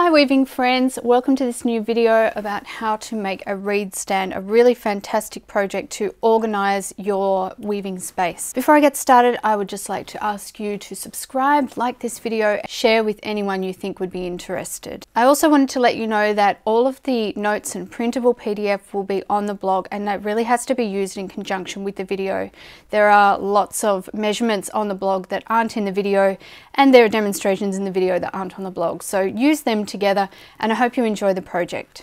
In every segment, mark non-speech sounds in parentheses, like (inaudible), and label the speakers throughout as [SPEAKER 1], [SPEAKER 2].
[SPEAKER 1] Hi weaving friends, welcome to this new video about how to make a reed stand, a really fantastic project to organize your weaving space. Before I get started, I would just like to ask you to subscribe, like this video, share with anyone you think would be interested. I also wanted to let you know that all of the notes and printable PDF will be on the blog and that really has to be used in conjunction with the video. There are lots of measurements on the blog that aren't in the video and there are demonstrations in the video that aren't on the blog. So use them together and I hope you enjoy the project.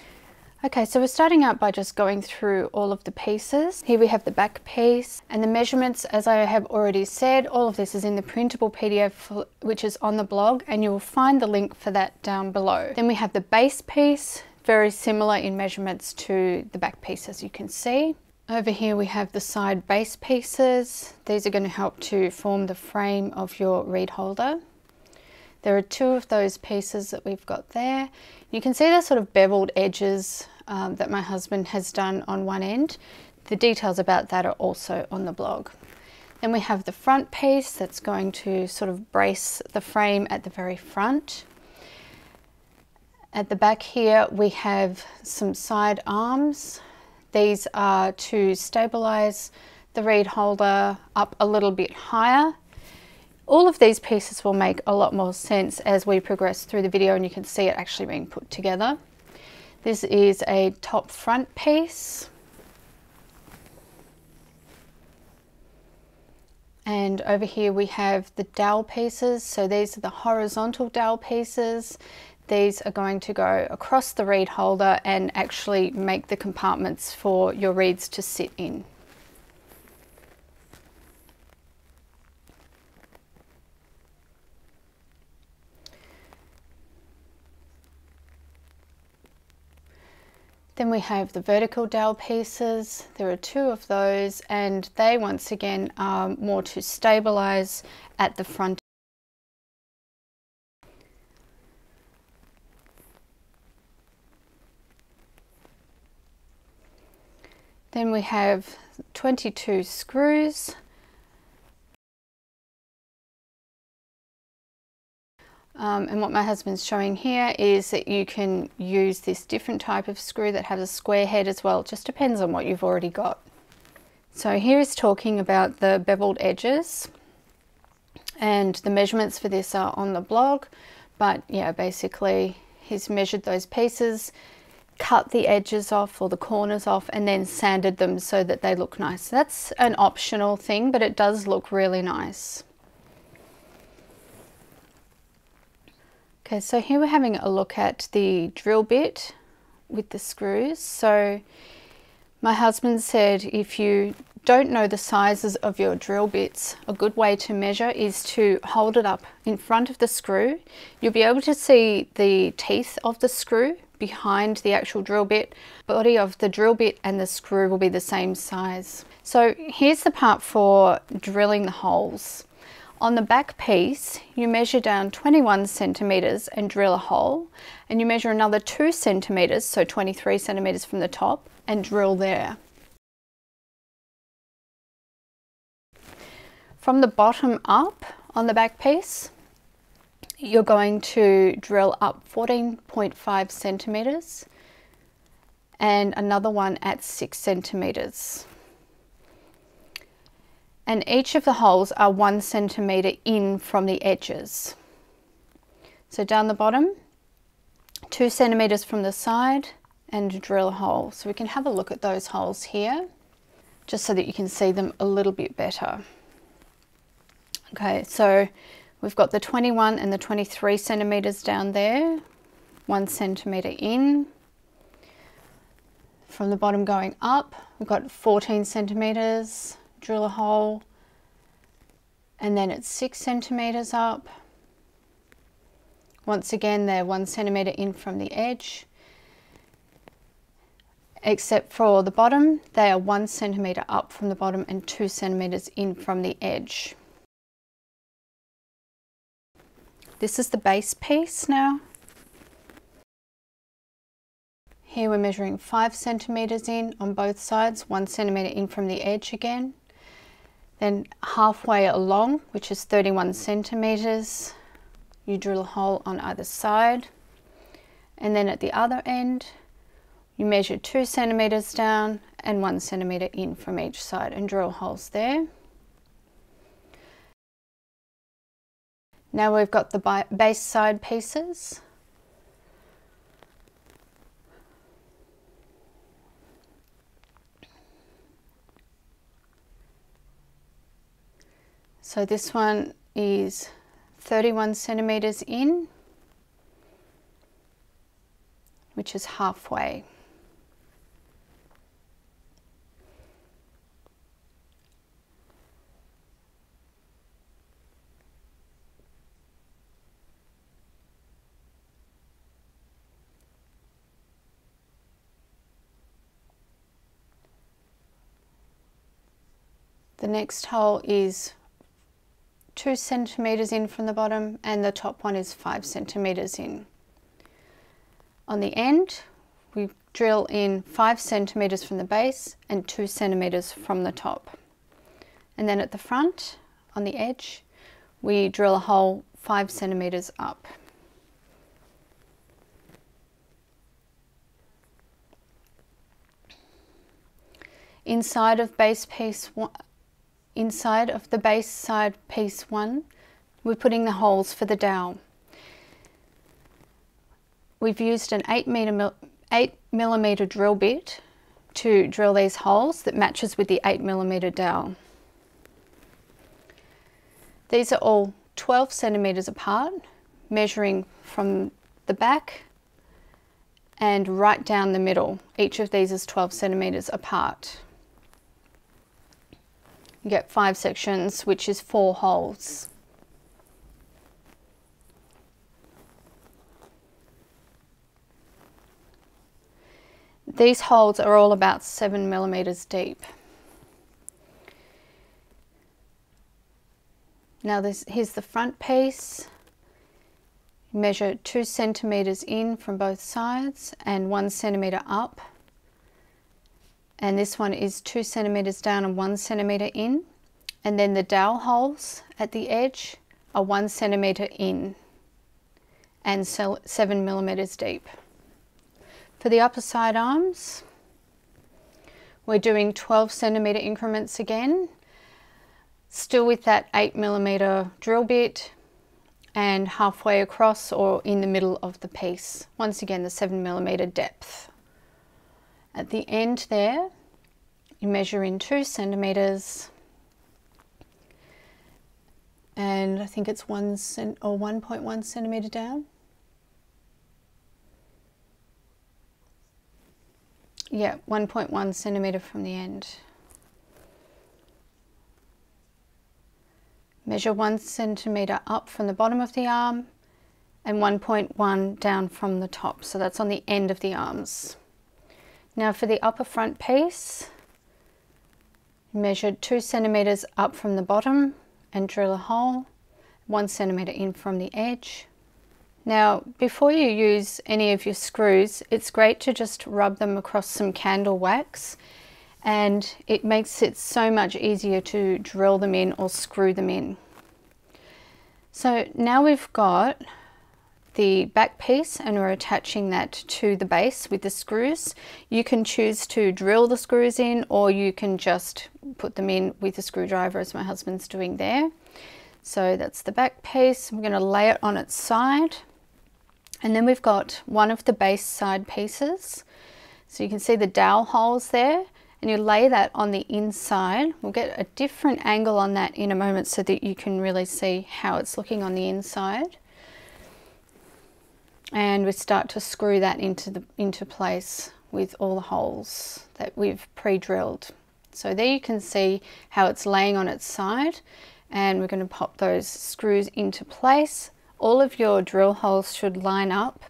[SPEAKER 1] Okay, so we're starting out by just going through all of the pieces. Here we have the back piece and the measurements, as I have already said, all of this is in the printable PDF, which is on the blog, and you will find the link for that down below. Then we have the base piece, very similar in measurements to the back piece, as you can see. Over here we have the side base pieces. These are going to help to form the frame of your reed holder. There are two of those pieces that we've got there. You can see the sort of beveled edges um, that my husband has done on one end. The details about that are also on the blog. Then we have the front piece that's going to sort of brace the frame at the very front. At the back here we have some side arms. These are to stabilize the reed holder up a little bit higher all of these pieces will make a lot more sense as we progress through the video and you can see it actually being put together. This is a top front piece. And over here we have the dowel pieces. So these are the horizontal dowel pieces. These are going to go across the reed holder and actually make the compartments for your reeds to sit in. Then we have the vertical dowel pieces. There are two of those and they once again are more to stabilize at the front. Then we have 22 screws Um, and what my husband's showing here is that you can use this different type of screw that has a square head as well. It just depends on what you've already got. So here is talking about the beveled edges and the measurements for this are on the blog. But yeah, basically he's measured those pieces, cut the edges off or the corners off and then sanded them so that they look nice. That's an optional thing, but it does look really nice. Okay, so here we're having a look at the drill bit with the screws. So my husband said if you don't know the sizes of your drill bits, a good way to measure is to hold it up in front of the screw. You'll be able to see the teeth of the screw behind the actual drill bit. Body of the drill bit and the screw will be the same size. So here's the part for drilling the holes. On the back piece, you measure down 21 centimetres and drill a hole, and you measure another 2 centimetres, so 23 centimetres from the top, and drill there. From the bottom up on the back piece, you're going to drill up 14.5 centimetres and another one at 6 centimetres and each of the holes are one centimetre in from the edges. So down the bottom, two centimetres from the side and drill a hole. So we can have a look at those holes here, just so that you can see them a little bit better. Okay, so we've got the 21 and the 23 centimetres down there, one centimetre in. From the bottom going up, we've got 14 centimetres, drill a hole and then it's six centimeters up. Once again, they're one centimeter in from the edge. Except for the bottom, they are one centimeter up from the bottom and two centimeters in from the edge. This is the base piece now. Here we're measuring five centimeters in on both sides, one centimeter in from the edge again. Then halfway along, which is 31 centimeters, you drill a hole on either side. and then at the other end you measure two centimeters down and one centimeter in from each side and drill holes there. Now we've got the base side pieces. So this one is 31 centimeters in, which is halfway. The next hole is two centimeters in from the bottom and the top one is five centimeters in. On the end, we drill in five centimeters from the base and two centimeters from the top. And then at the front, on the edge, we drill a hole five centimeters up. Inside of base piece inside of the base side piece one, we're putting the holes for the dowel. We've used an 8 millimeter, 8 millimeter drill bit to drill these holes that matches with the 8 millimeter dowel. These are all 12 centimeters apart, measuring from the back and right down the middle. Each of these is 12 centimeters apart. You get five sections, which is four holes. These holes are all about seven millimeters deep. Now this, here's the front piece. Measure two centimeters in from both sides and one centimeter up and this one is two centimeters down and one centimeter in and then the dowel holes at the edge are one centimeter in and seven millimeters deep. For the upper side arms, we're doing 12 centimeter increments again, still with that eight millimeter drill bit and halfway across or in the middle of the piece. Once again, the seven millimeter depth. At the end there, you measure in two centimeters and I think it's one cent or 1.1 centimeter down. Yeah, 1.1 centimeter from the end. Measure one centimeter up from the bottom of the arm and 1.1 down from the top. So that's on the end of the arms. Now for the upper front piece, measure two centimeters up from the bottom and drill a hole, one centimeter in from the edge. Now, before you use any of your screws, it's great to just rub them across some candle wax and it makes it so much easier to drill them in or screw them in. So now we've got the back piece and we're attaching that to the base with the screws. You can choose to drill the screws in or you can just put them in with a screwdriver as my husband's doing there. So that's the back piece. I'm going to lay it on its side. And then we've got one of the base side pieces. So you can see the dowel holes there and you lay that on the inside. We'll get a different angle on that in a moment so that you can really see how it's looking on the inside and we start to screw that into the into place with all the holes that we've pre-drilled. So there you can see how it's laying on its side. And we're going to pop those screws into place. All of your drill holes should line up.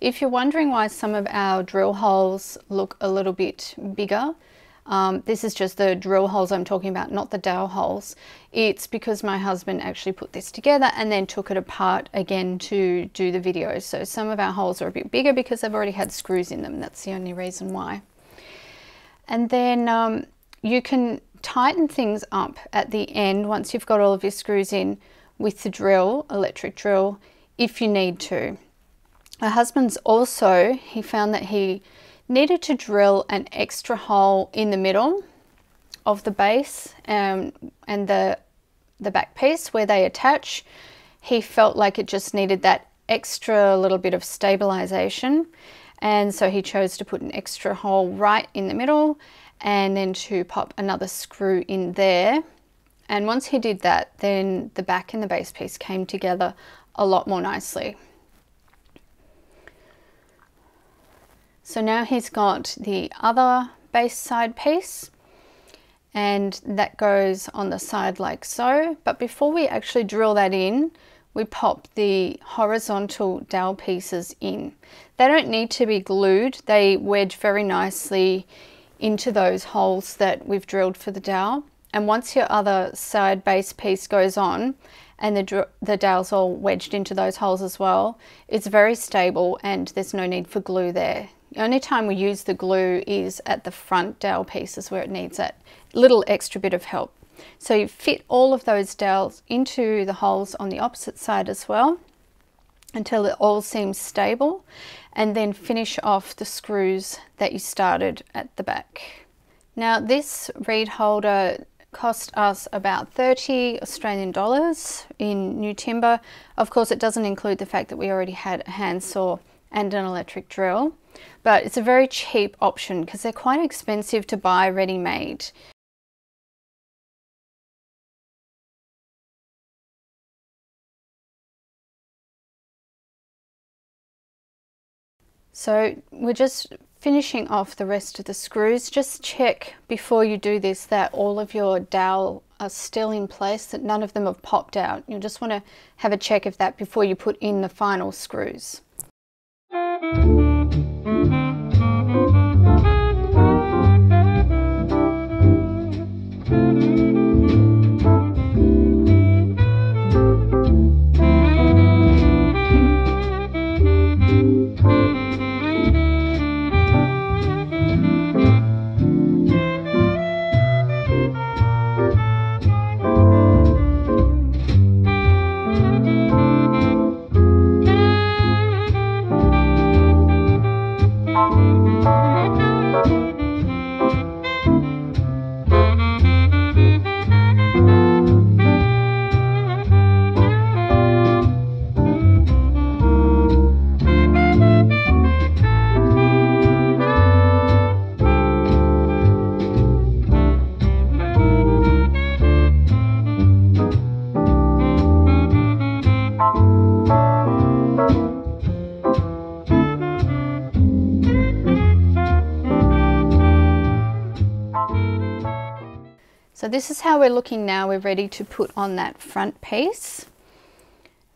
[SPEAKER 1] If you're wondering why some of our drill holes look a little bit bigger um, this is just the drill holes I'm talking about, not the dowel holes. It's because my husband actually put this together and then took it apart again to do the video. So some of our holes are a bit bigger because they've already had screws in them. That's the only reason why. And then um, you can tighten things up at the end once you've got all of your screws in with the drill, electric drill, if you need to. My husband's also, he found that he needed to drill an extra hole in the middle of the base um, and the, the back piece where they attach. He felt like it just needed that extra little bit of stabilization and so he chose to put an extra hole right in the middle and then to pop another screw in there and once he did that then the back and the base piece came together a lot more nicely. So now he's got the other base side piece and that goes on the side like so. But before we actually drill that in, we pop the horizontal dowel pieces in. They don't need to be glued. They wedge very nicely into those holes that we've drilled for the dowel. And once your other side base piece goes on and the, the dowel's all wedged into those holes as well, it's very stable and there's no need for glue there. The only time we use the glue is at the front dowel pieces where it needs that little extra bit of help. So you fit all of those dowels into the holes on the opposite side as well until it all seems stable and then finish off the screws that you started at the back. Now this reed holder cost us about 30 Australian dollars in new timber. Of course it doesn't include the fact that we already had a handsaw and an electric drill but it's a very cheap option because they're quite expensive to buy ready-made. So we're just finishing off the rest of the screws. Just check before you do this that all of your dowel are still in place, that none of them have popped out. You'll just want to have a check of that before you put in the final screws. So this is how we're looking now. We're ready to put on that front piece.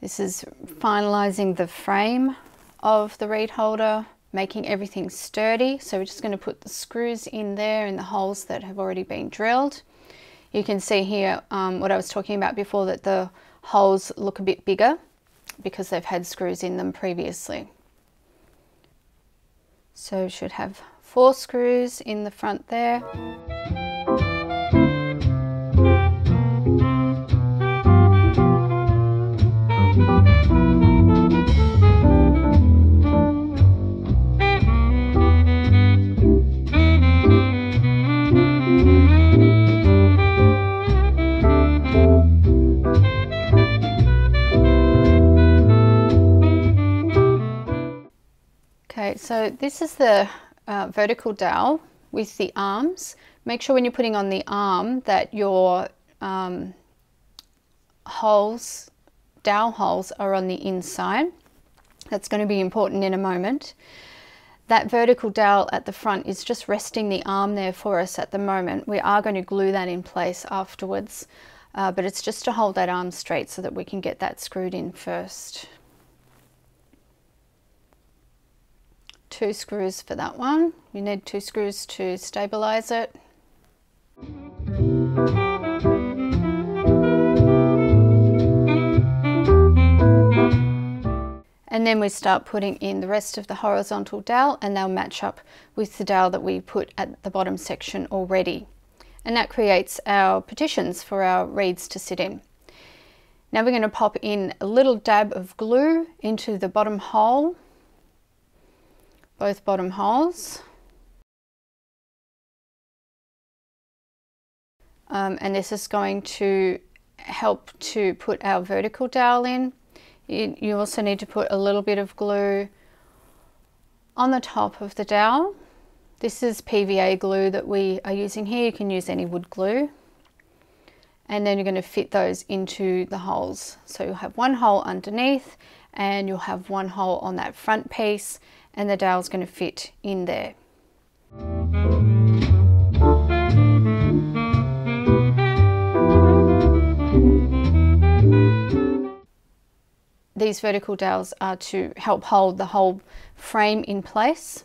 [SPEAKER 1] This is finalizing the frame of the reed holder, making everything sturdy. So we're just going to put the screws in there in the holes that have already been drilled. You can see here um, what I was talking about before that the holes look a bit bigger because they've had screws in them previously. So should have four screws in the front there. So this is the uh, vertical dowel with the arms. Make sure when you're putting on the arm that your um, holes, dowel holes are on the inside. That's going to be important in a moment. That vertical dowel at the front is just resting the arm there for us at the moment. We are going to glue that in place afterwards, uh, but it's just to hold that arm straight so that we can get that screwed in first. Two screws for that one. You need two screws to stabilize it. And then we start putting in the rest of the horizontal dowel and they'll match up with the dowel that we put at the bottom section already. And that creates our partitions for our reeds to sit in. Now we're going to pop in a little dab of glue into the bottom hole both bottom holes. Um, and this is going to help to put our vertical dowel in. You, you also need to put a little bit of glue on the top of the dowel. This is PVA glue that we are using here. You can use any wood glue. And then you're going to fit those into the holes. So you'll have one hole underneath and you'll have one hole on that front piece and the dowel's going to fit in there. These vertical dowels are to help hold the whole frame in place.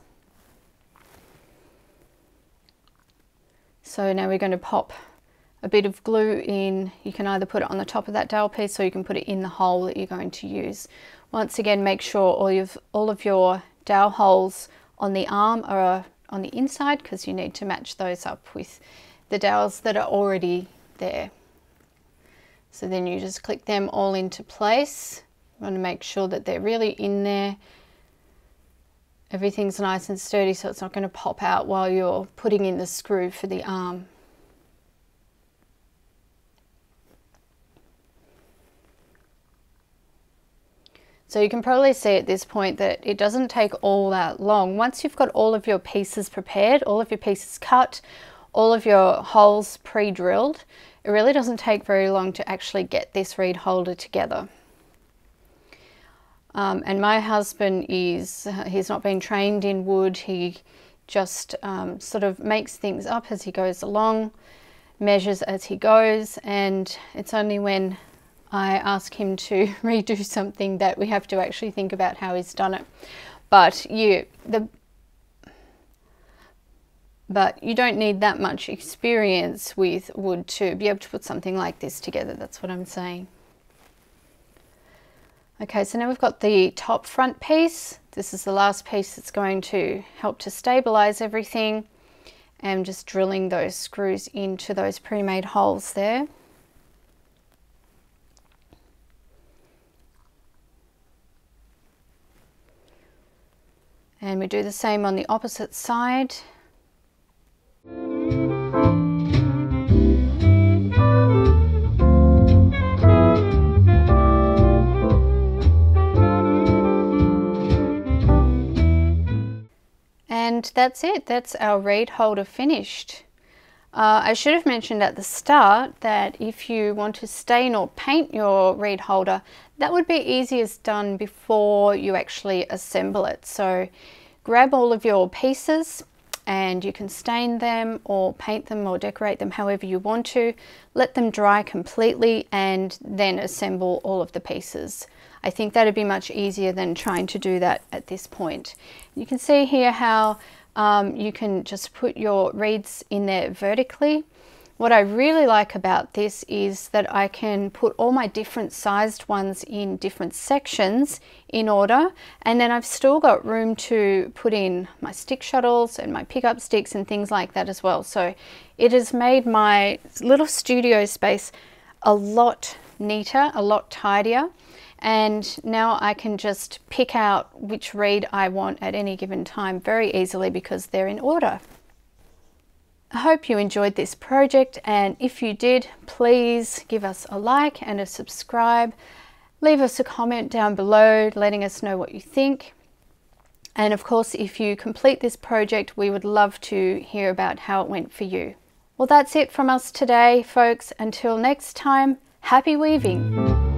[SPEAKER 1] So now we're going to pop a bit of glue in. You can either put it on the top of that dowel piece or you can put it in the hole that you're going to use. Once again, make sure all all of your dowel holes on the arm are uh, on the inside because you need to match those up with the dowels that are already there. So then you just click them all into place. You want to make sure that they're really in there. Everything's nice and sturdy so it's not going to pop out while you're putting in the screw for the arm. So you can probably see at this point that it doesn't take all that long. Once you've got all of your pieces prepared, all of your pieces cut, all of your holes pre-drilled, it really doesn't take very long to actually get this reed holder together. Um, and my husband is, uh, he's not been trained in wood, he just um, sort of makes things up as he goes along, measures as he goes, and it's only when I ask him to (laughs) redo something that we have to actually think about how he's done it. But you, the, but you don't need that much experience with wood to be able to put something like this together. That's what I'm saying. Okay, so now we've got the top front piece. This is the last piece that's going to help to stabilize everything. And just drilling those screws into those pre-made holes there. And we do the same on the opposite side. And that's it, that's our reed holder finished. Uh, I should have mentioned at the start that if you want to stain or paint your reed holder, that would be easiest done before you actually assemble it. So grab all of your pieces and you can stain them or paint them or decorate them however you want to. Let them dry completely and then assemble all of the pieces. I think that'd be much easier than trying to do that at this point. You can see here how um, you can just put your reeds in there vertically. What I really like about this is that I can put all my different sized ones in different sections in order and then I've still got room to put in my stick shuttles and my pickup sticks and things like that as well. So it has made my little studio space a lot neater, a lot tidier and now I can just pick out which reed I want at any given time very easily because they're in order. I hope you enjoyed this project and if you did please give us a like and a subscribe. Leave us a comment down below letting us know what you think. And of course if you complete this project we would love to hear about how it went for you. Well that's it from us today folks. Until next time, happy weaving!